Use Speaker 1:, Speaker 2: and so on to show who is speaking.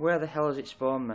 Speaker 1: Where the hell has it spawned me?